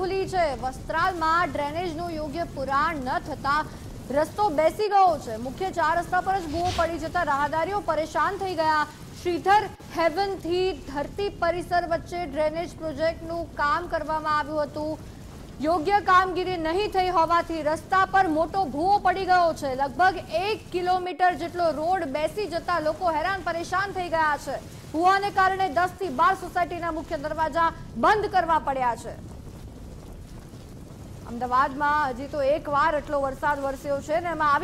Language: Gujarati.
ખુલી છે. વસ્ત્રાલમાં ડ્રેનેજનું યોગ્ય પુરાણ ન થતા રસ્તો બેસી ગયો છે. મુખ્ય ચાર રસ્તા પર જ ભૂવો પડી જતા રાહદારીઓ પરેશાન થઈ ગયા. શ્રીધર હેવનથી ધરતી પરિસર વચ્ચે ડ્રેનેજ પ્રોજેક્ટનું કામ કરવામાં આવ્યું હતું. યોગ્ય કામગીરી નહીં થઈ હોવાથી રસ્તા પર મોટો ભૂવો પડી ગયો છે. લગભગ એક કિલોમીટર જેટલો રોડ બેસી જતા લોકો હેરાન પરેશાન થઈ ગયા છે. ભૂવાને કારણે દસથી બાર સોસાયટીના મુખ્ય દરવાજા બંધ કરવા પડ્યા છે. અમદાવાદમાં હજી તો એક વાર એટલો વરસાદ વરસ્યો છે ને એમાં આવી